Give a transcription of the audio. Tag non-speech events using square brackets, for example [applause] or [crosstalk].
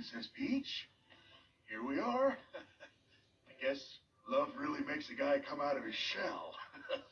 Princess Peach. Here we are. [laughs] I guess love really makes a guy come out of his shell. [laughs]